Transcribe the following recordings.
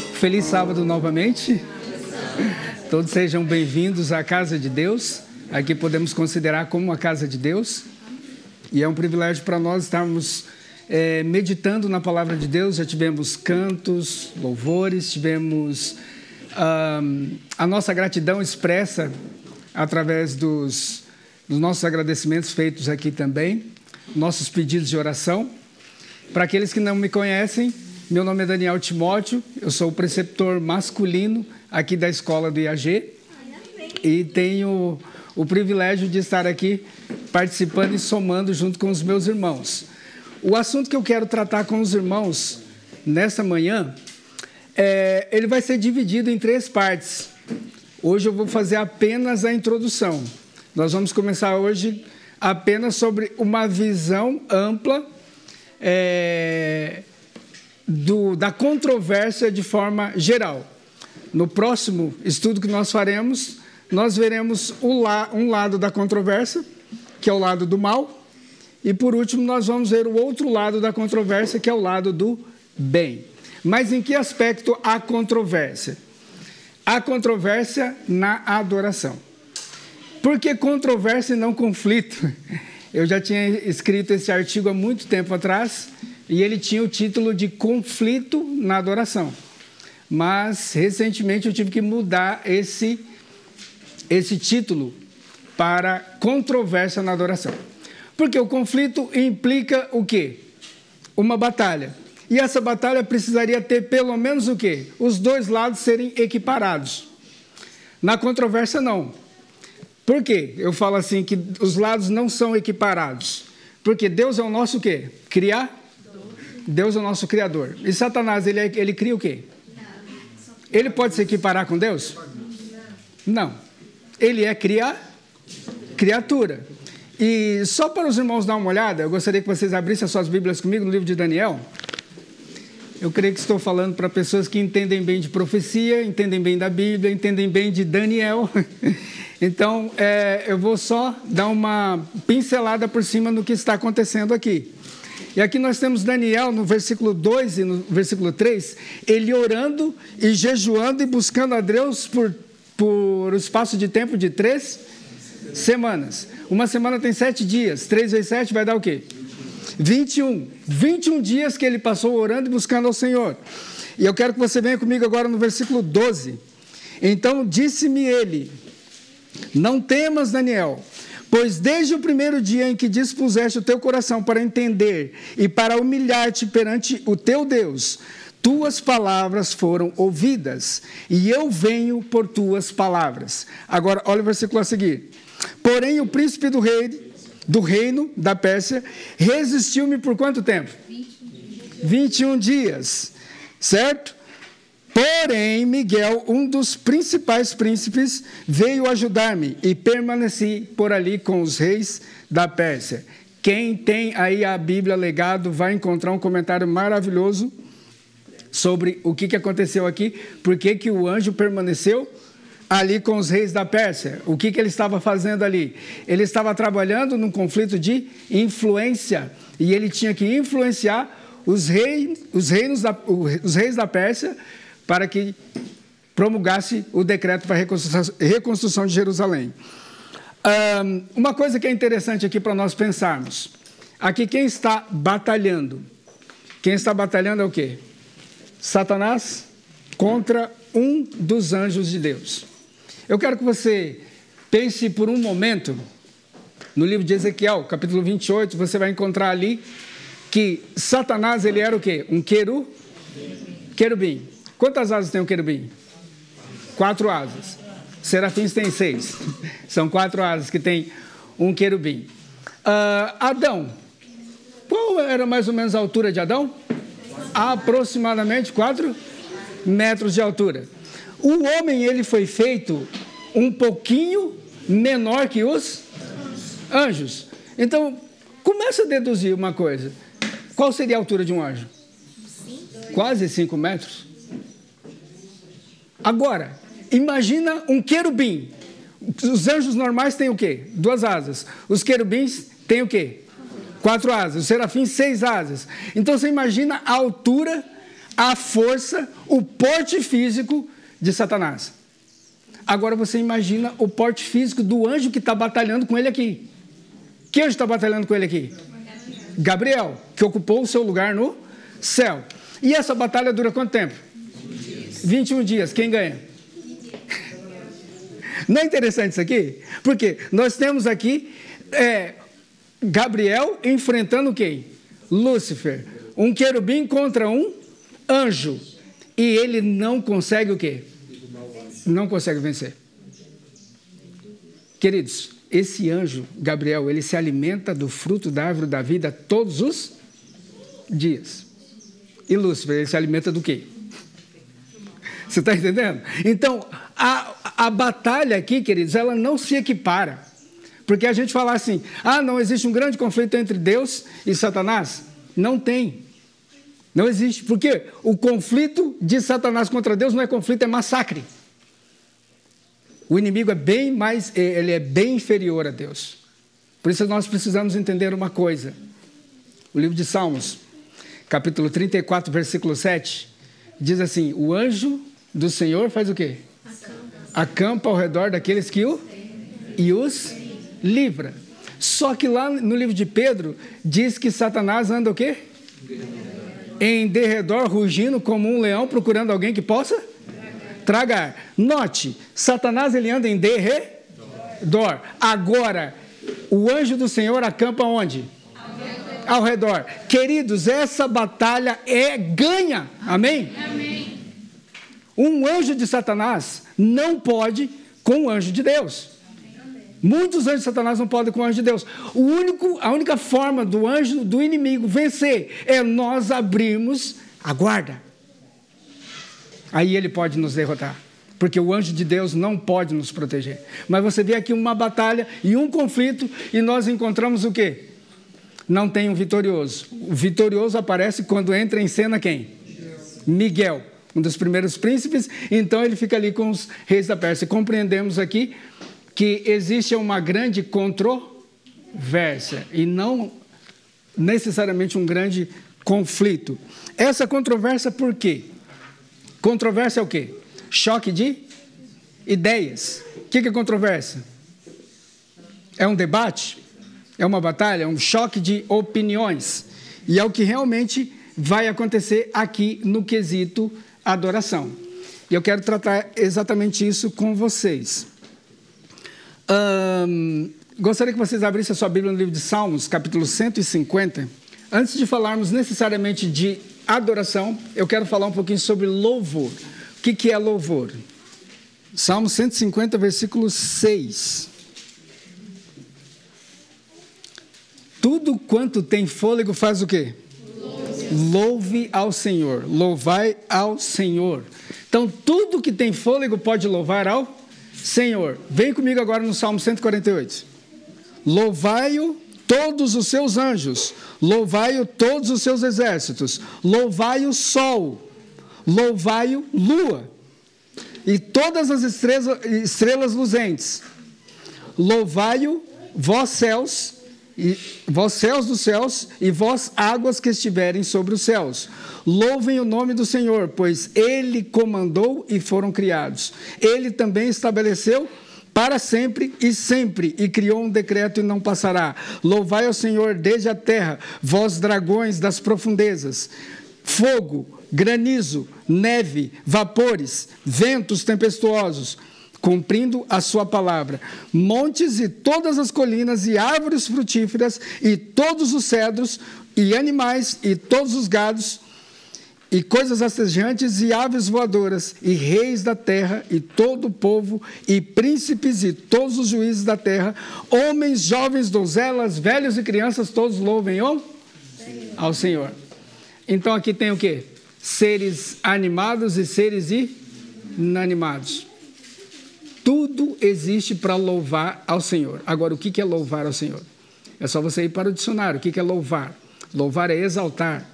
feliz sábado novamente. Todos sejam bem-vindos à casa de Deus. Aqui podemos considerar como uma casa de Deus. E é um privilégio para nós estarmos é, meditando na palavra de Deus. Já tivemos cantos, louvores, tivemos a nossa gratidão expressa através dos, dos nossos agradecimentos feitos aqui também, nossos pedidos de oração. Para aqueles que não me conhecem, meu nome é Daniel Timóteo, eu sou o preceptor masculino aqui da escola do IAG e tenho o privilégio de estar aqui participando e somando junto com os meus irmãos. O assunto que eu quero tratar com os irmãos nessa manhã, é, ele vai ser dividido em três partes. Hoje eu vou fazer apenas a introdução. Nós vamos começar hoje apenas sobre uma visão ampla é, do, da controvérsia de forma geral. No próximo estudo que nós faremos, nós veremos la, um lado da controvérsia, que é o lado do mal, e por último, nós vamos ver o outro lado da controvérsia, que é o lado do bem. Mas em que aspecto há controvérsia? Há controvérsia na adoração. Por que controvérsia e não conflito? Eu já tinha escrito esse artigo há muito tempo atrás e ele tinha o título de Conflito na Adoração. Mas recentemente eu tive que mudar esse, esse título para Controvérsia na Adoração. Porque o conflito implica o quê? Uma batalha. E essa batalha precisaria ter pelo menos o quê? Os dois lados serem equiparados. Na controvérsia, não. Por quê? Eu falo assim que os lados não são equiparados. Porque Deus é o nosso quê? Criar Deus é o nosso Criador. E Satanás, ele, é, ele cria o quê? Ele pode se equiparar com Deus? Não. Ele é criar, criatura. E só para os irmãos dar uma olhada, eu gostaria que vocês abrissem as suas Bíblias comigo no livro de Daniel. Eu creio que estou falando para pessoas que entendem bem de profecia, entendem bem da Bíblia, entendem bem de Daniel. Então, é, eu vou só dar uma pincelada por cima no que está acontecendo aqui. E aqui nós temos Daniel no versículo 2 e no versículo 3, ele orando e jejuando e buscando a Deus por, por espaço de tempo de três semanas. Uma semana tem sete dias, três vezes sete vai dar o quê? 21. 21 dias que ele passou orando e buscando ao Senhor. E eu quero que você venha comigo agora no versículo 12. Então disse-me ele: Não temas, Daniel Pois desde o primeiro dia em que dispuseste o teu coração para entender e para humilhar-te perante o teu Deus, tuas palavras foram ouvidas, e eu venho por tuas palavras. Agora, olha o versículo a seguir. Porém, o príncipe do rei do reino da Pérsia resistiu-me por quanto tempo? 21 dias. Certo? Porém, Miguel, um dos principais príncipes, veio ajudar-me e permaneci por ali com os reis da Pérsia. Quem tem aí a Bíblia legado vai encontrar um comentário maravilhoso sobre o que, que aconteceu aqui, por que, o anjo permaneceu ali com os reis da Pérsia. O que, que ele estava fazendo ali? Ele estava trabalhando num conflito de influência e ele tinha que influenciar os reis, os reinos da, os reis da Pérsia para que promulgasse o decreto para a reconstrução de Jerusalém. uma coisa que é interessante aqui para nós pensarmos. Aqui quem está batalhando? Quem está batalhando é o quê? Satanás contra um dos anjos de Deus. Eu quero que você pense por um momento, no livro de Ezequiel, capítulo 28, você vai encontrar ali que Satanás ele era o quê? Um queru, querubim. Quantas asas tem o querubim? Quatro asas. Serafins tem seis. São quatro asas que tem um querubim. Uh, Adão. Qual era mais ou menos a altura de Adão? Aproximadamente quatro metros de altura. O homem ele foi feito um pouquinho menor que os anjos. Então, começa a deduzir uma coisa. Qual seria a altura de um anjo? Quase cinco metros. Agora, imagina um querubim. Os anjos normais têm o quê? Duas asas. Os querubins têm o quê? Quatro asas. Os serafins, seis asas. Então você imagina a altura, a força, o porte físico de Satanás. Agora você imagina o porte físico do anjo que está batalhando com ele aqui. Que anjo está batalhando com ele aqui? Gabriel, que ocupou o seu lugar no céu. E essa batalha dura quanto tempo? 21 dias. Quem ganha? Não é interessante isso aqui? Porque nós temos aqui é, Gabriel enfrentando quem? Lúcifer. Um querubim contra um anjo. E ele não consegue o quê? Não consegue vencer. Queridos, esse anjo, Gabriel, ele se alimenta do fruto da árvore da vida todos os dias. E Lúcifer, ele se alimenta do quê? Você está entendendo? Então, a, a batalha aqui, queridos, ela não se equipara. Porque a gente fala assim, ah, não existe um grande conflito entre Deus e Satanás. Não tem. Não existe. Porque o conflito de Satanás contra Deus não é conflito, é massacre. O inimigo é bem mais, ele é bem inferior a Deus. Por isso nós precisamos entender uma coisa. O livro de Salmos, capítulo 34, versículo 7, diz assim: O anjo do Senhor faz o quê? Acampa ao redor daqueles que o e os livra. Só que lá no livro de Pedro diz que Satanás anda o quê? Em derredor, rugindo como um leão, procurando alguém que possa tragar. Note, Satanás ele anda em derredor. Agora, o anjo do Senhor acampa onde? Ao redor. Queridos, essa batalha é ganha. Amém? Amém. Um anjo de Satanás não pode com o anjo de Deus. Muitos anjos de Satanás não podem com o anjo de Deus. O único, a única forma do anjo do inimigo vencer é nós abrirmos a guarda. Aí ele pode nos derrotar. Porque o anjo de Deus não pode nos proteger. Mas você vê aqui uma batalha e um conflito e nós encontramos o quê? Não tem um vitorioso. O vitorioso aparece quando entra em cena quem? Miguel, um dos primeiros príncipes. Então ele fica ali com os reis da Pérsia. Compreendemos aqui que existe uma grande controvérsia e não necessariamente um grande conflito. Essa controvérsia por quê? Controvérsia é o quê? Choque de ideias. O que é controvérsia? É um debate? É uma batalha? É um choque de opiniões. E é o que realmente vai acontecer aqui no quesito adoração. E eu quero tratar exatamente isso com vocês. Gostaria que vocês abrissem a sua Bíblia no livro de Salmos, capítulo 150. Antes de falarmos necessariamente de adoração, eu quero falar um pouquinho sobre louvor. O que, que é louvor? Salmo 150, versículo 6. Tudo quanto tem fôlego faz o quê? Louve. Ao Senhor. Louvai ao Senhor. Então, tudo que tem fôlego pode louvar ao Senhor. Vem comigo agora no Salmo 148. Louvai-o todos os seus anjos, louvai-o todos os seus exércitos, louvai-o sol, louvai-o lua, e todas as estrelas, estrelas luzentes, louvai-o vós céus, e vós céus dos céus, e vós águas que estiverem sobre os céus. Louvem o nome do Senhor, pois Ele comandou e foram criados. Ele também estabeleceu para sempre e sempre, e criou um decreto e não passará. Louvai ao Senhor desde a terra, vós dragões das profundezas. Fogo, granizo, neve, vapores, ventos tempestuosos cumprindo a sua palavra. Montes e todas as colinas e árvores frutíferas e todos os cedros e animais e todos os gados e coisas rastejantes e aves voadoras e reis da terra e todo o povo e príncipes e todos os juízes da terra, homens, jovens, donzelas, velhos e crianças, todos louvem ao Senhor. ao Senhor. Então aqui tem o que? Seres animados e seres inanimados. Tudo existe para louvar ao Senhor. Agora, o que é louvar ao Senhor? É só você ir para o dicionário. O que é louvar? Louvar é exaltar.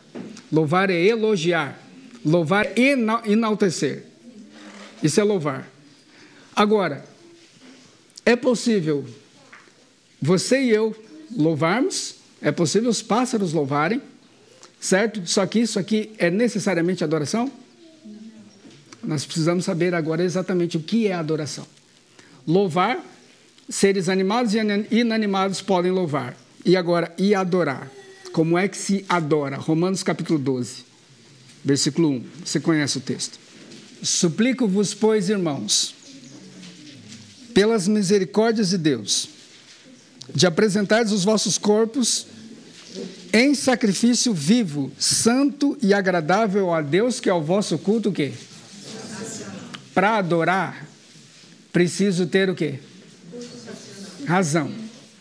Louvar é elogiar. Louvar é enaltecer. Isso é louvar. Agora, é possível você e eu louvarmos? É possível os pássaros louvarem? certo? Só que isso aqui é necessariamente adoração? Nós precisamos saber agora exatamente o que é adoração. Louvar, seres animados e inanimados podem louvar. E agora, e adorar? Como é que se adora? Romanos capítulo 12, versículo 1. Você conhece o texto. Suplico-vos, pois, irmãos, pelas misericórdias de Deus, de apresentar os vossos corpos em sacrifício vivo, santo e agradável a Deus, que é o vosso culto o quê? Para adorar, preciso ter o quê? Razão.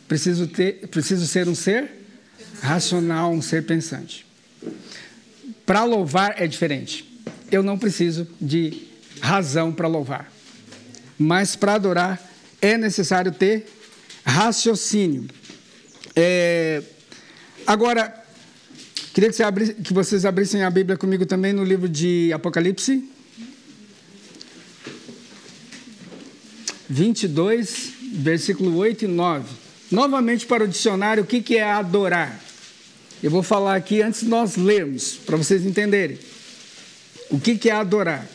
Preciso, ter, preciso ser um ser racional, um ser pensante. Para louvar é diferente. Eu não preciso de razão para louvar. Mas para adorar é necessário ter raciocínio. É, agora, queria que, você que vocês abrissem a Bíblia comigo também no livro de Apocalipse. 22, versículo 8 e 9. Novamente para o dicionário, o que, que é adorar? Eu vou falar aqui antes de nós lermos, para vocês entenderem. O que, que é adorar?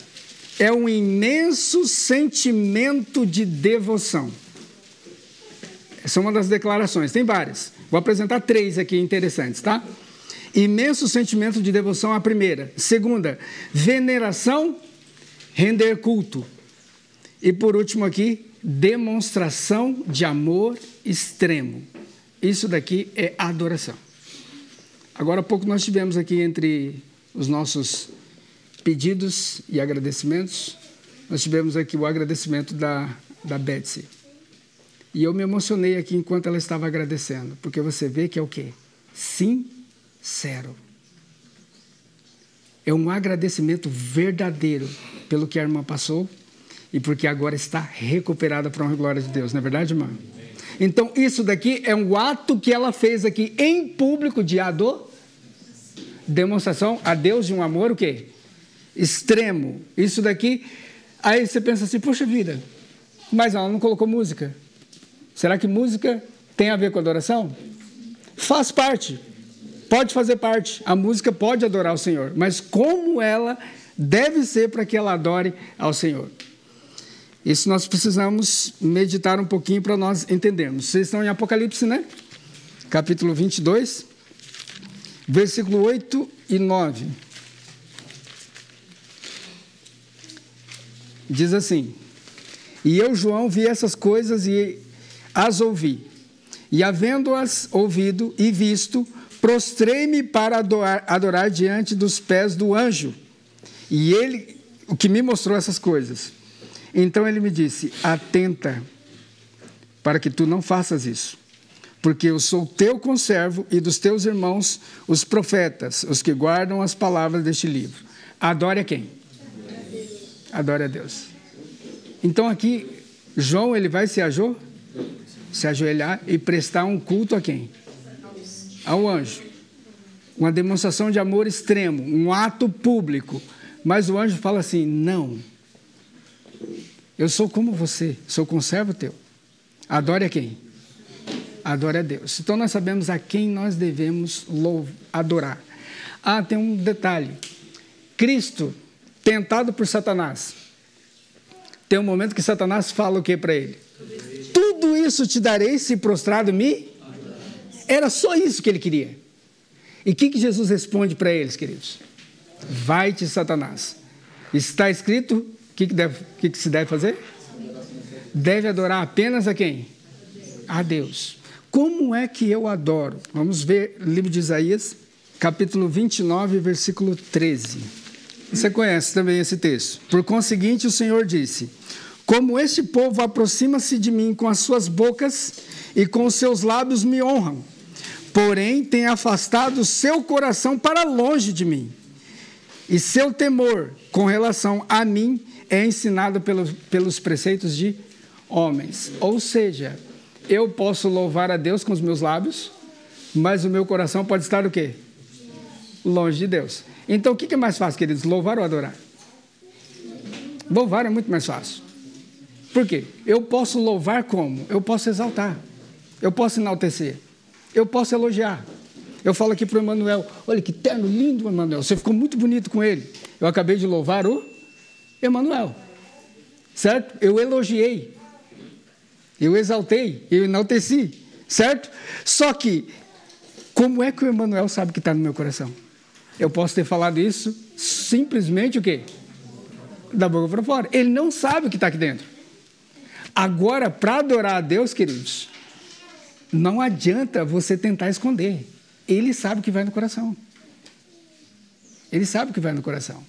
É um imenso sentimento de devoção. Essa é uma das declarações, tem várias. Vou apresentar três aqui interessantes, tá? Imenso sentimento de devoção, a primeira. Segunda, veneração, render culto. E por último aqui, demonstração de amor extremo. Isso daqui é adoração. Agora há pouco nós tivemos aqui entre os nossos pedidos e agradecimentos, nós tivemos aqui o agradecimento da, da Betsy. E eu me emocionei aqui enquanto ela estava agradecendo, porque você vê que é o quê? Sincero. É um agradecimento verdadeiro pelo que a irmã passou e porque agora está recuperada para a glória de Deus, não é verdade, irmã? Então, isso daqui é um ato que ela fez aqui em público de ador, demonstração a Deus de um amor o quê? Extremo. Isso daqui, aí você pensa assim, poxa vida, mas ela não colocou música. Será que música tem a ver com adoração? Faz parte, pode fazer parte. A música pode adorar o Senhor, mas como ela deve ser para que ela adore ao Senhor? Isso nós precisamos meditar um pouquinho para nós entendermos. Vocês estão em Apocalipse, né? Capítulo 22, versículo 8 e 9. Diz assim: E eu, João, vi essas coisas e as ouvi. E havendo-as ouvido e visto, prostrei-me para adorar, adorar diante dos pés do anjo. E ele, o que me mostrou essas coisas. Então ele me disse: Atenta, para que tu não faças isso. Porque eu sou teu conservo e dos teus irmãos, os profetas, os que guardam as palavras deste livro. Adore a quem? Adore a Deus. Então aqui, João, ele vai se ajou? se ajoelhar e prestar um culto a quem? Ao anjo. Uma demonstração de amor extremo, um ato público. Mas o anjo fala assim: não. Eu sou como você, sou conservo teu. Adore a quem? Adore a Deus. Então nós sabemos a quem nós devemos adorar. Ah, tem um detalhe. Cristo, tentado por Satanás, tem um momento que Satanás fala o que para ele? tudo isso te darei se prostrado me. Era só isso que ele queria. E o que, que Jesus responde para eles, queridos? Vai-te, Satanás. Está escrito, que, que, deve, que, que se deve fazer? Deve adorar apenas a quem? A Deus. Como é que eu adoro? Vamos ver o livro de Isaías, capítulo 29, versículo 13. Você conhece também esse texto. Por conseguinte, o Senhor disse: como este povo aproxima-se de mim com as suas bocas e com os seus lábios me honram, porém tem afastado seu coração para longe de mim. E seu temor com relação a mim é ensinado pelos, pelos preceitos de homens. Ou seja, eu posso louvar a Deus com os meus lábios, mas o meu coração pode estar o quê? Longe de Deus. Então o que é mais fácil, queridos? Louvar ou adorar? Louvar é muito mais fácil. Por quê? Eu posso louvar como? Eu posso exaltar. Eu posso enaltecer. Eu posso elogiar. Eu falo aqui para o Emanuel: olha que terno lindo, Emanuel. Você ficou muito bonito com ele. Eu acabei de louvar o Emanuel. Certo? Eu elogiei. Eu exaltei. Eu enalteci. Certo? Só que, como é que o Emanuel sabe que está no meu coração? Eu posso ter falado isso simplesmente o quê? Da boca para fora. Ele não sabe o que está aqui dentro. Agora, para adorar a Deus, queridos, não adianta você tentar esconder. Ele sabe o que vai no coração. Ele sabe o que vai no coração.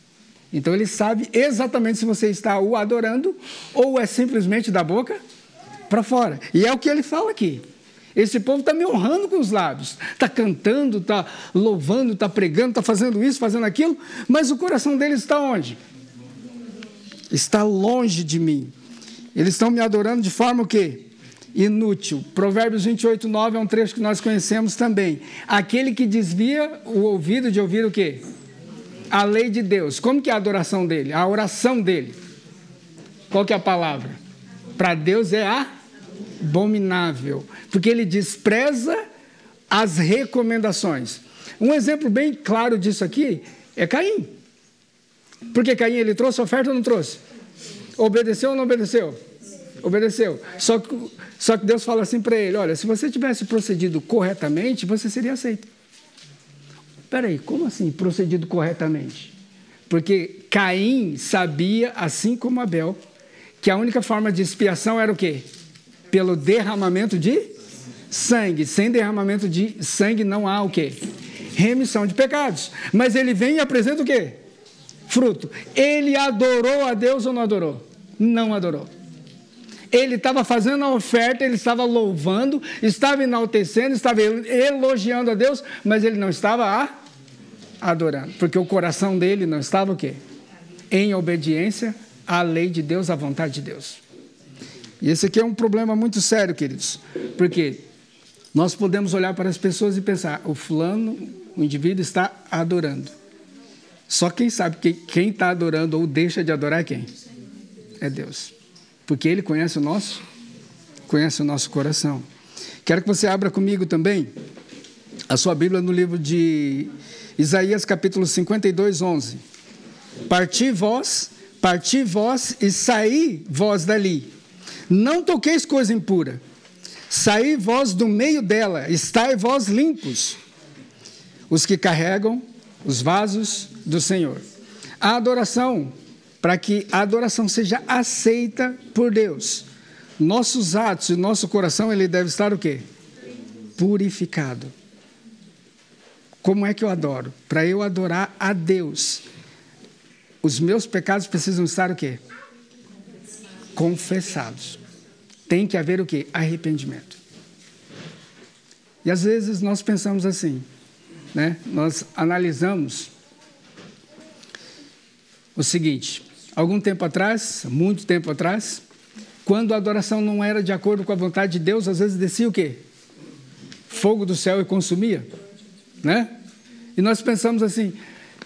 Então ele sabe exatamente se você está o adorando ou é simplesmente da boca para fora. E é o que ele fala aqui. Esse povo está me honrando com os lábios, está cantando, está louvando, está pregando, está fazendo isso, fazendo aquilo, mas o coração deles está onde? Está longe de mim. Eles estão me adorando de forma o quê? Inútil. Provérbios 28, 9 é um trecho que nós conhecemos também. Aquele que desvia o ouvido de ouvir o quê? A lei de Deus. Como que é a adoração dele? A oração dele. Qual que é a palavra? Para Deus é abominável, porque ele despreza as recomendações. Um exemplo bem claro disso aqui é Caim. Porque Caim ele trouxe oferta ou não trouxe? Obedeceu ou não obedeceu? Obedeceu. Só que, só que Deus fala assim para ele: olha, se você tivesse procedido corretamente, você seria aceito. Espera aí, como assim procedido corretamente? Porque Caim sabia, assim como Abel, que a única forma de expiação era o quê? Pelo derramamento de sangue. Sem derramamento de sangue não há o quê? Remissão de pecados. Mas ele vem e apresenta o quê? Fruto. Ele adorou a Deus ou não adorou? Não adorou. Ele estava fazendo a oferta, ele estava louvando, estava enaltecendo, estava elogiando a Deus, mas ele não estava adorando, porque o coração dele não estava o quê? Em obediência à lei de Deus, à vontade de Deus. E esse aqui é um problema muito sério, queridos, porque nós podemos olhar para as pessoas e pensar: o fulano, o indivíduo está adorando. Só quem sabe que quem está adorando ou deixa de adorar é quem? É Deus porque Ele conhece o nosso, conhece o nosso coração. Quero que você abra comigo também a sua Bíblia no livro de Isaías capítulo 52, 11. Parti vós, parti vós e saí vós dali. Não toqueis coisa impura. Saí vós do meio dela, estai vós limpos. Os que carregam os vasos do Senhor. A adoração para que a adoração seja aceita por Deus. Nossos atos e nosso coração, ele deve estar o quê? Purificado. Como é que eu adoro? Para eu adorar a Deus, os meus pecados precisam estar o quê? Confessados. Tem que haver o quê? Arrependimento. E às vezes nós pensamos assim, né? Nós analisamos o seguinte: algum tempo atrás, muito tempo atrás, quando a adoração não era de acordo com a vontade de Deus, às vezes descia o quê? Fogo do céu e consumia, né? E nós pensamos assim: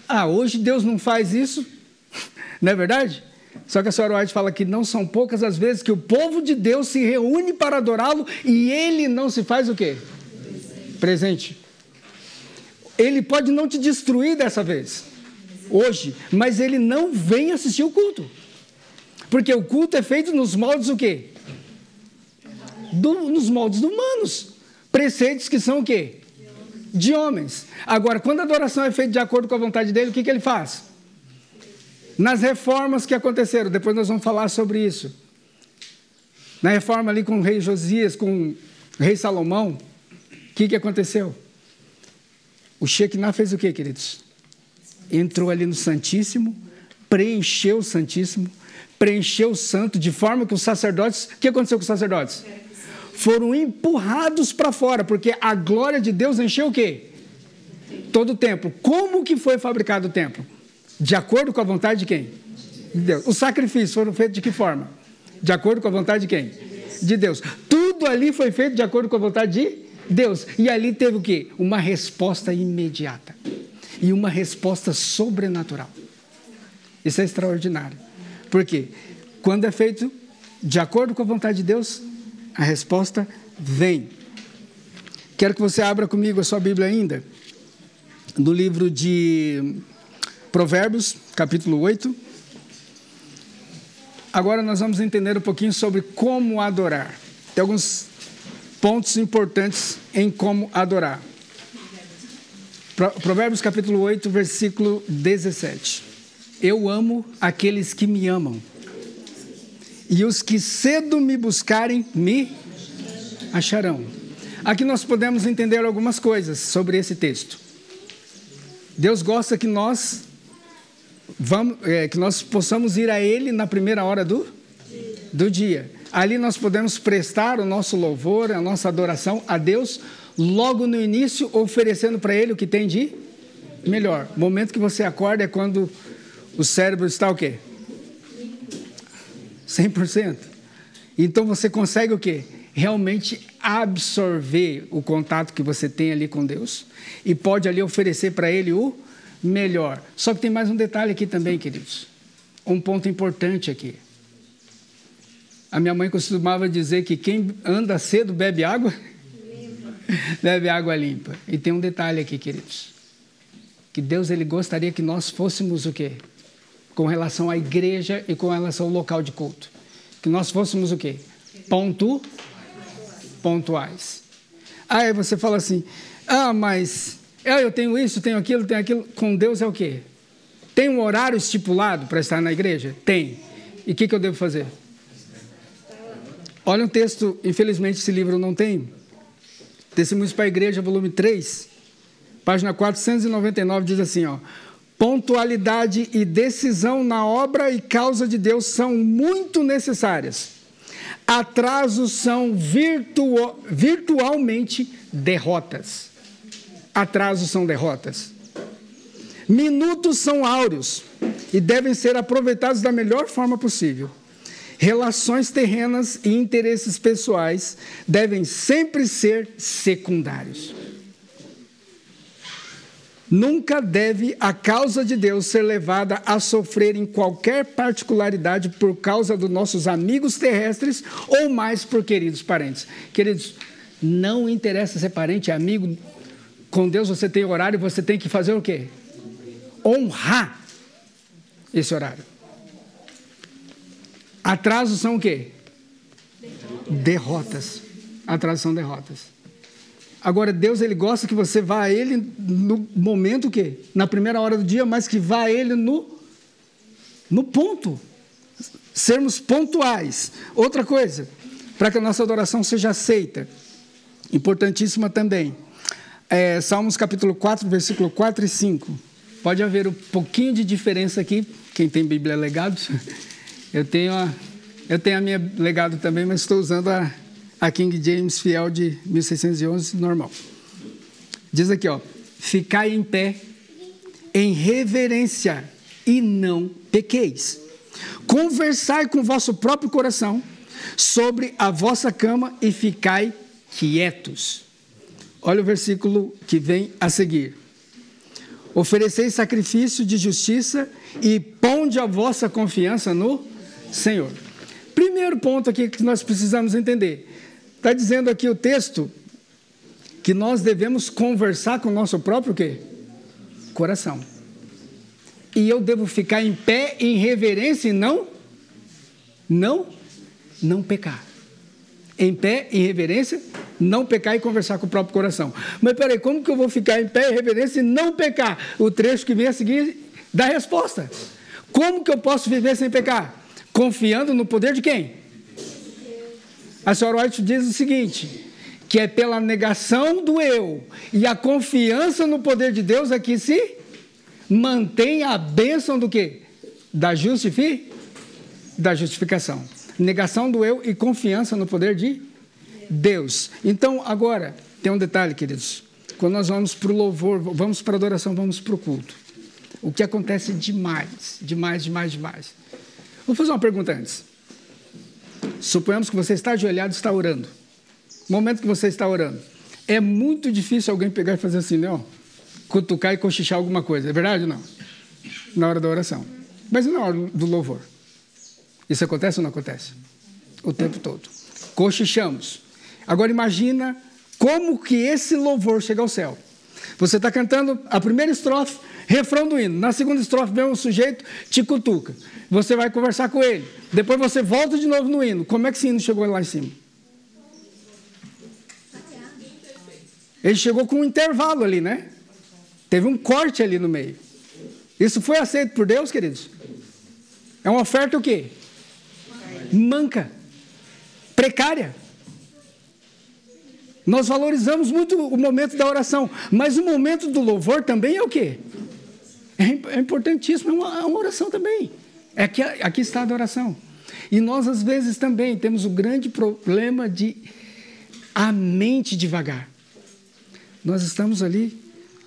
ah, hoje Deus não faz isso, não é verdade? Só que a senhora White fala que não são poucas as vezes que o povo de Deus se reúne para adorá-lo e ele não se faz o quê? Presente. Ele pode não te destruir dessa vez, hoje, mas ele não vem assistir o culto. Porque o culto é feito nos moldes o quê? Do, nos moldes humanos. Preceitos que são o quê? De homens. Agora, quando a adoração é feita de acordo com a vontade dele, o que, que ele faz? Nas reformas que aconteceram, depois nós vamos falar sobre isso. Na reforma ali com o rei Josias, com o rei Salomão, o que, que aconteceu? O Shekinah fez o quê, queridos? entrou ali no Santíssimo, preencheu o Santíssimo, preencheu o Santo, de forma que os sacerdotes. O que aconteceu com os sacerdotes? Foram empurrados para fora, porque a glória de Deus encheu o quê? Todo o templo. Como que foi fabricado o templo? De acordo com a vontade de quem? De Deus. Os sacrifícios foram feitos de que forma? De acordo com a vontade de quem? De Deus. Tudo ali foi feito de acordo com a vontade de Deus. E ali teve o quê? Uma resposta imediata e uma resposta sobrenatural. Isso é extraordinário. Porque quando é feito de acordo com a vontade de Deus, a resposta vem. Quero que você abra comigo a sua Bíblia ainda, no livro de Provérbios, capítulo 8. Agora nós vamos entender um pouquinho sobre como adorar. Tem alguns pontos importantes em como adorar. Provérbios capítulo 8, versículo 17. Eu amo aqueles que me amam, e os que cedo me buscarem me acharão. Aqui nós podemos entender algumas coisas sobre esse texto. Deus gosta que nós vamos, é, que nós possamos ir a Ele na primeira hora do, do dia. Ali nós podemos prestar o nosso louvor, a nossa adoração a Deus logo no início, oferecendo para Ele o que tem de melhor. O momento que você acorda é quando o cérebro está o quê? 100%. Então você consegue o quê? Realmente absorver o contato que você tem ali com Deus e pode ali oferecer para Ele o melhor. Só que tem mais um detalhe aqui também, queridos. Um ponto importante aqui. A minha mãe costumava dizer que quem anda cedo bebe água bebe água limpa. E tem um detalhe aqui, queridos. Que Deus ele gostaria que nós fôssemos o quê? Com relação à igreja e com relação ao local de culto. Que nós fôssemos o quê? Ponto pontuais. Aí você fala assim: "Ah, mas eu tenho isso, tenho aquilo, tenho aquilo". Com Deus é o quê? Tem um horário estipulado para estar na igreja? Tem. E o que, que eu devo fazer? Olha um texto, infelizmente esse livro não tem, Testemunhos para a Igreja, volume 3, página 499, diz assim: ó, pontualidade e decisão na obra e causa de Deus são muito necessárias. Atrasos são virtualmente derrotas. Atrasos são derrotas. Minutos são áureos e devem ser aproveitados da melhor forma possível. Relações terrenas e interesses pessoais devem sempre ser secundários. Nunca deve a causa de Deus ser levada a sofrer em qualquer particularidade por causa dos nossos amigos terrestres ou mais por queridos parentes. Queridos, não interessa ser parente, amigo, com Deus você tem horário, você tem que fazer o quê? Honrar esse horário. Atrasos são o quê? Derrotas. Atrasos são derrotas. Agora, Deus ele gosta que você vá a Ele no momento que? Na primeira hora do dia, mas que vá a Ele no, no ponto. Sermos pontuais. Outra coisa, para que a nossa adoração seja aceita, importantíssima também. É, Salmos capítulo 4, versículo 4 e 5. Pode haver um pouquinho de diferença aqui, quem tem Bíblia legado. Eu tenho a, eu tenho a minha legado também, mas estou usando a, a King James Fiel de 1611 normal. Diz aqui, ó: Ficai em pé em reverência e não pequeis. Conversai com vosso próprio coração sobre a vossa cama e ficai quietos. Olha o versículo que vem a seguir. Ofereceis sacrifício de justiça e ponde a vossa confiança no Senhor. Primeiro ponto aqui que nós precisamos entender. Está dizendo aqui o texto que nós devemos conversar com o nosso próprio quê? Coração. E eu devo ficar em pé em reverência e não não não pecar. Em pé em reverência, não pecar e conversar com o próprio coração. Mas peraí, como que eu vou ficar em pé em reverência e não pecar? O trecho que vem a seguir dá resposta. Como que eu posso viver sem pecar? Confiando no poder de quem? A senhora White diz o seguinte: que é pela negação do eu e a confiança no poder de Deus é se mantém a bênção do quê? Da justifi... da justificação. Negação do eu e confiança no poder de Deus. Então, agora, tem um detalhe, queridos. Quando nós vamos para o louvor, vamos para a adoração, vamos para o culto. O que acontece demais, demais, demais, demais Vou fazer uma pergunta antes. Suponhamos que você está ajoelhado e está orando. No momento que você está orando, é muito difícil alguém pegar e fazer assim, não? Né, cutucar e cochichar alguma coisa. É verdade ou não? Na hora da oração. Mas e na hora do louvor? Isso acontece ou não acontece? O tempo todo. Cochichamos. Agora imagina como que esse louvor chega ao céu. Você está cantando a primeira estrofe, refrão do hino. Na segunda estrofe vem um sujeito, te cutuca. Você vai conversar com ele. Depois você volta de novo no hino. Como é que esse hino chegou lá em cima? Ele chegou com um intervalo ali, né? Teve um corte ali no meio. Isso foi aceito por Deus, queridos? É uma oferta o quê? Manca. Precária. Nós valorizamos muito o momento da oração, mas o momento do louvor também é o quê? É, é importantíssimo, é uma, é uma, oração também. É aqui, aqui está a adoração. E nós, às vezes, também temos o grande problema de a mente devagar. Nós estamos ali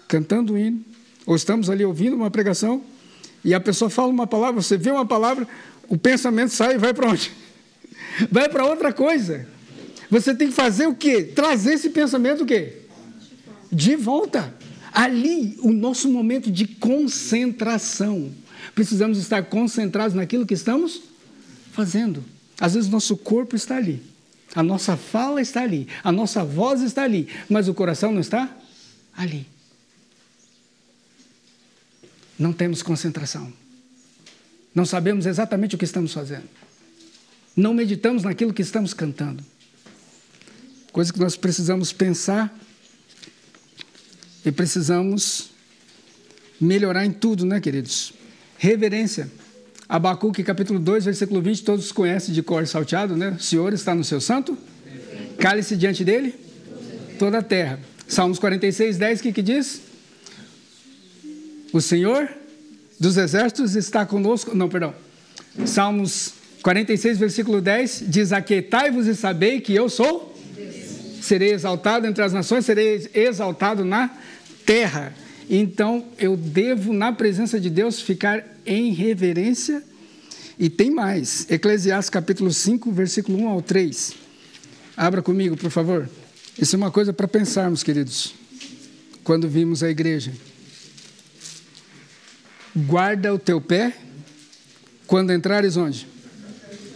cantando o hino, ou estamos ali ouvindo uma pregação, e a pessoa fala uma palavra, você vê uma palavra, o pensamento sai e vai para onde? Vai para outra coisa. Você tem que fazer o quê? Trazer esse pensamento o quê? De volta. Ali, o nosso momento de concentração. Precisamos estar concentrados naquilo que estamos fazendo. Às vezes nosso corpo está ali, a nossa fala está ali, a nossa voz está ali, mas o coração não está ali. Não temos concentração. Não sabemos exatamente o que estamos fazendo. Não meditamos naquilo que estamos cantando. Coisa que nós precisamos pensar e precisamos melhorar em tudo, né, queridos? Reverência. Abacuque, capítulo 2, versículo 20, todos conhecem de cor salteado, né? O Senhor está no seu santo? Cale-se diante dele? Toda a terra. Salmos 46, 10, o que, que diz? O Senhor dos exércitos está conosco. Não, perdão. Salmos 46, versículo 10 diz: Aquietai-vos e sabei que eu sou. Serei exaltado entre as nações, serei exaltado na terra. Então eu devo, na presença de Deus, ficar em reverência. E tem mais. Eclesiastes capítulo 5, versículo 1 ao 3. Abra comigo, por favor. Isso é uma coisa para pensarmos, queridos, quando vimos a igreja. Guarda o teu pé quando entrares onde?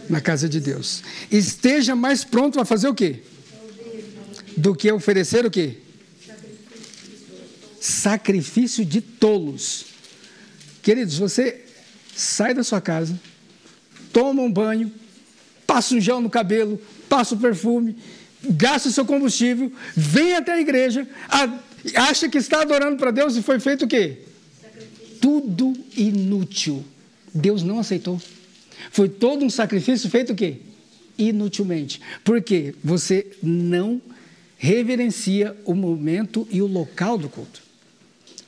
Na casa de Deus. Esteja mais pronto a fazer o quê? Do que oferecer o quê? Sacrifício de tolos. Queridos, você sai da sua casa, toma um banho, passa um gel no cabelo, passa o perfume, gasta o seu combustível, vem até a igreja, acha que está adorando para Deus e foi feito o quê? tudo inútil. Deus não aceitou. Foi todo um sacrifício feito o quê? Inutilmente. Porque você não reverencia o momento e o local do culto.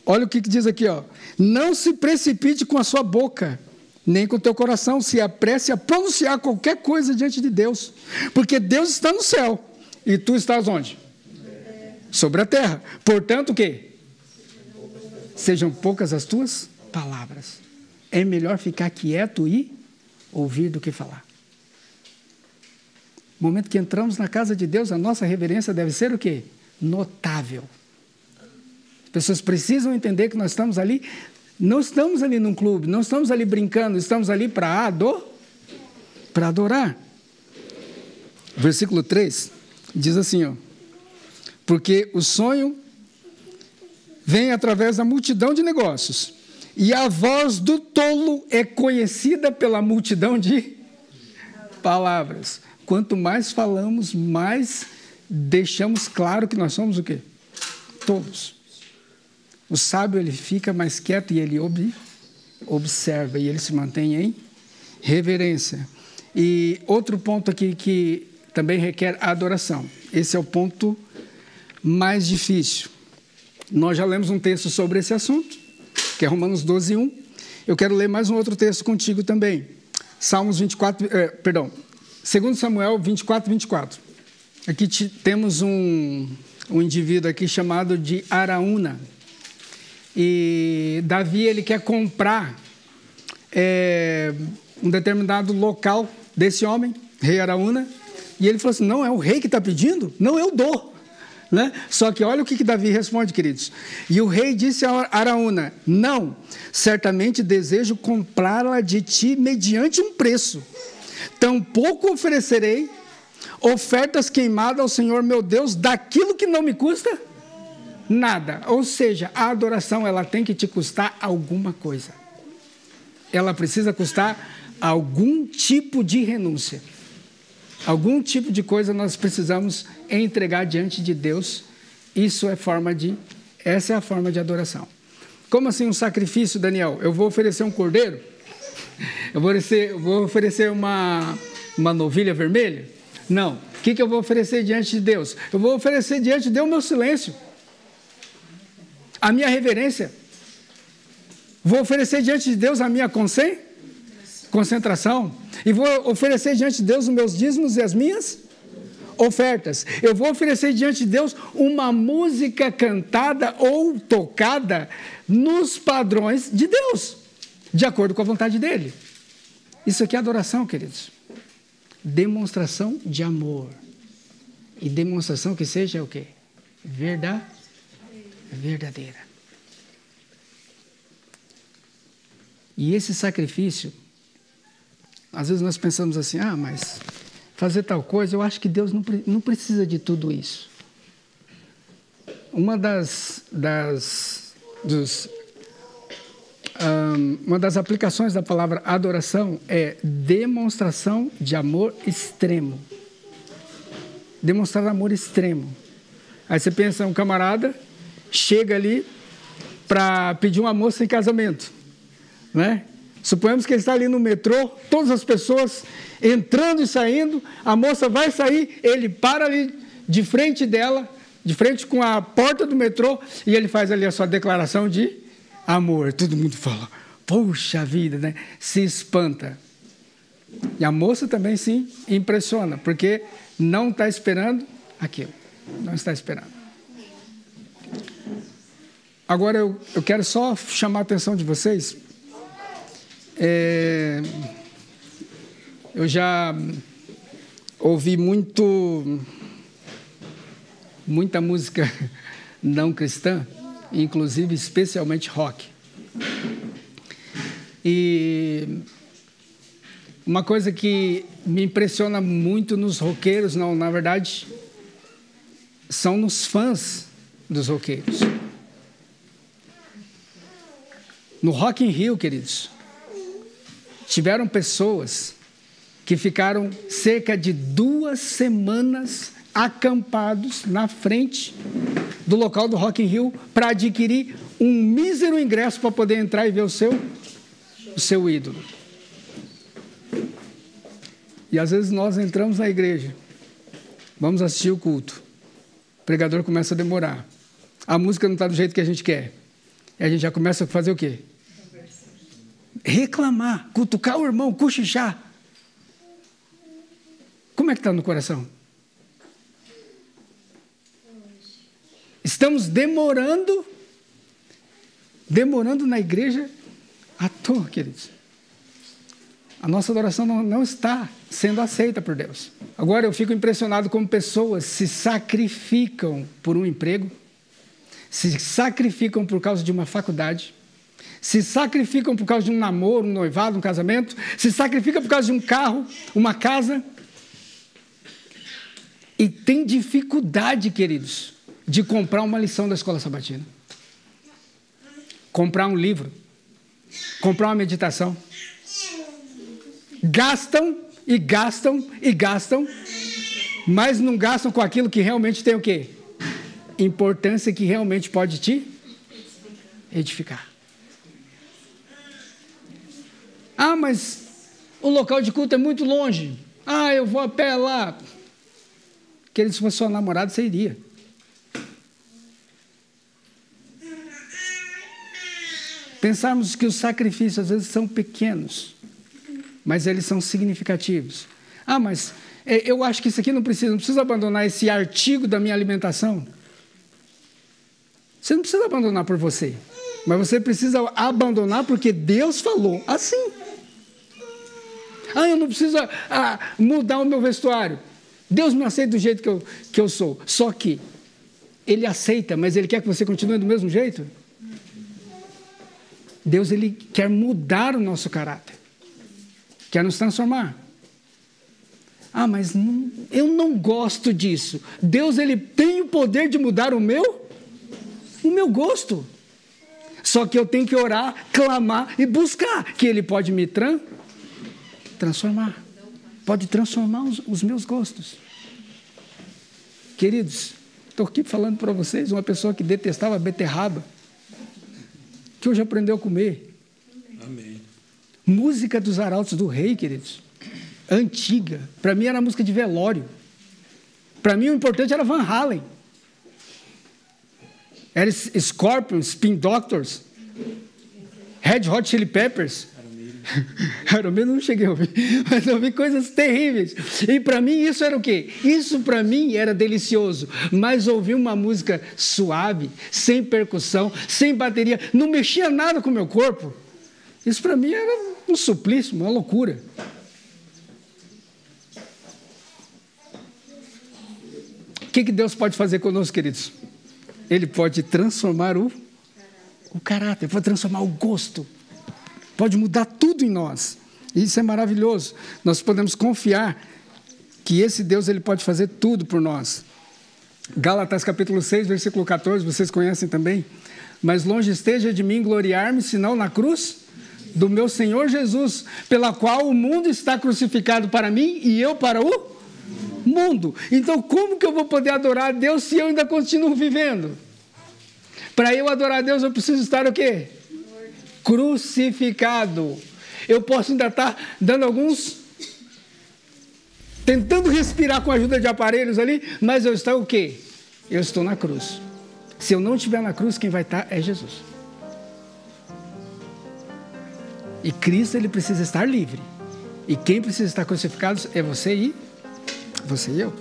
Olha o que diz aqui, ó. Não se precipite com a sua boca, nem com o teu coração, se apresse a pronunciar qualquer coisa diante de Deus. Porque Deus está no céu e tu estás onde? Sobre a terra. Portanto, o quê? Sejam poucas as tuas palavras. É melhor ficar quieto e ouvir do que falar. No momento que entramos na casa de Deus, a nossa reverência deve ser o quê? Notável. As pessoas precisam entender que nós estamos ali, não estamos ali num clube, não estamos ali brincando, estamos ali para para adorar. Versículo 3 diz assim, ó: Porque o sonho vem através da multidão de negócios, e a voz do tolo é conhecida pela multidão de palavras. Quanto mais falamos, mais deixamos claro que nós somos o quê? Tolos. O sábio ele fica mais quieto e ele ob observa e ele se mantém em reverência. E outro ponto aqui que também requer adoração. Esse é o ponto mais difícil. Nós já lemos um texto sobre esse assunto, que é Romanos 12, 1. Eu quero ler mais um outro texto contigo também. Salmos 24, eh, perdão, 2 Samuel 24, 24. Aqui temos um, um indivíduo aqui chamado de Araúna. E Davi ele quer comprar é, um determinado local desse homem, rei Araúna. E ele falou assim: não, é o rei que está pedindo? Não, eu dou. Né? Só que olha o que, que Davi responde, queridos. E o rei disse a Araúna: Não, certamente desejo comprá-la de ti mediante um preço. Tampouco oferecerei ofertas queimadas ao Senhor meu Deus daquilo que não me custa nada. Ou seja, a adoração ela tem que te custar alguma coisa. Ela precisa custar algum tipo de renúncia. Algum tipo de coisa nós precisamos entregar diante de Deus. Isso é forma de essa é a forma de adoração. Como assim um sacrifício, Daniel? Eu vou oferecer um cordeiro? Eu vou oferecer, vou oferecer uma, uma novilha vermelha? Não. O que, que eu vou oferecer diante de Deus? Eu vou oferecer diante de Deus o meu silêncio, a minha reverência. Vou oferecer diante de Deus a minha concentração. E vou oferecer diante de Deus os meus dízimos e as minhas ofertas. Eu vou oferecer diante de Deus uma música cantada ou tocada nos padrões de Deus, de acordo com a vontade dele. Isso aqui é adoração, queridos. Demonstração de amor. E demonstração que seja o quê? Verdade, verdadeira. E esse sacrifício, às vezes nós pensamos assim, ah, mas fazer tal coisa, eu acho que Deus não, não precisa de tudo isso. Uma das, das, dos, um, uma das aplicações da palavra adoração é demonstração de amor extremo. Demonstrar amor extremo. Aí você pensa, um camarada chega ali para pedir uma moça em casamento, né? Suponhamos que ele está ali no metrô, todas as pessoas entrando e saindo, a moça vai sair, ele para ali de frente dela, de frente com a porta do metrô, e ele faz ali a sua declaração de amor. Todo mundo fala, poxa vida, né? Se espanta. E a moça também se impressiona, porque não está esperando aquilo. Não está esperando. Agora eu, eu quero só chamar a atenção de vocês é, eu já ouvi muito, muita música não cristã, inclusive especialmente rock. E uma coisa que me impressiona muito nos roqueiros, não, na verdade, são nos fãs dos roqueiros. No Rock in Rio, queridos, tiveram pessoas que ficaram cerca de duas semanas acampados na frente do local do Rock in Rio para adquirir um mísero ingresso para poder entrar e ver o seu, o seu ídolo. E às vezes nós entramos na igreja, vamos assistir o culto, o pregador começa a demorar, a música não está do jeito que a gente quer, e a gente já começa a fazer o quê? Reclamar, cutucar o irmão, cochichar. Como é que está no coração? Estamos demorando, demorando na igreja à toa, queridos. A nossa adoração não, não está sendo aceita por Deus. Agora eu fico impressionado como pessoas se sacrificam por um emprego, se sacrificam por causa de uma faculdade, se sacrificam por causa de um namoro, um noivado, um casamento, se sacrificam por causa de um carro, uma casa. E tem dificuldade, queridos, de comprar uma lição da escola sabatina. Comprar um livro. Comprar uma meditação. Gastam e gastam e gastam, mas não gastam com aquilo que realmente tem o quê? Importância que realmente pode te edificar. Ah, mas o local de culto é muito longe. Ah, eu vou a pé lá. Que se fosse sua namorada, você iria. Pensarmos que os sacrifícios às vezes são pequenos, mas eles são significativos. Ah, mas é, eu acho que isso aqui não precisa, não precisa abandonar esse artigo da minha alimentação. Você não precisa abandonar por você, mas você precisa abandonar porque Deus falou assim. Ah, eu não preciso ah, mudar o meu vestuário. Deus me aceita do jeito que eu, que eu sou. Só que Ele aceita, mas Ele quer que você continue do mesmo jeito. Deus ele quer mudar o nosso caráter, quer nos transformar. Ah, mas não, eu não gosto disso. Deus ele tem o poder de mudar o meu o meu gosto. Só que eu tenho que orar, clamar e buscar que ele pode me tran transformar. Pode transformar os, os meus gostos. Queridos, estou aqui falando para vocês, uma pessoa que detestava beterraba, que hoje aprendeu a comer. Amém. Música dos arautos do rei, queridos antiga. Para mim era música de velório. Para mim o importante era Van Halen. Era Scorpions, Spin Doctors, Red Hot Chili Peppers. Iron Maiden não cheguei a ouvir, mas eu ouvi coisas terríveis. E para mim isso era o quê? Isso para mim era delicioso. Mas ouvir uma música suave, sem percussão, sem bateria, não mexia nada com o meu corpo. Isso para mim era um suplício, uma loucura. que, que Deus pode fazer conosco, queridos? Ele pode transformar o, o caráter, pode transformar o gosto, pode mudar tudo em nós. Isso é maravilhoso. Nós podemos confiar que esse Deus ele pode fazer tudo por nós. Gálatas capítulo 6, versículo 14, vocês conhecem também? Mas longe esteja de mim gloriar-me, senão na cruz do meu Senhor Jesus, pela qual o mundo está crucificado para mim e eu para o mundo. Então, como que eu vou poder adorar a Deus se eu ainda continuo vivendo? Para eu adorar a Deus, eu preciso estar o quê? Crucificado. Eu posso ainda estar dando alguns. tentando respirar com a ajuda de aparelhos ali, mas eu estou o quê? Eu estou na cruz. Se eu não estiver na cruz, quem vai estar é Jesus. E Cristo ele precisa estar livre. E quem precisa estar crucificado é você e você e eu.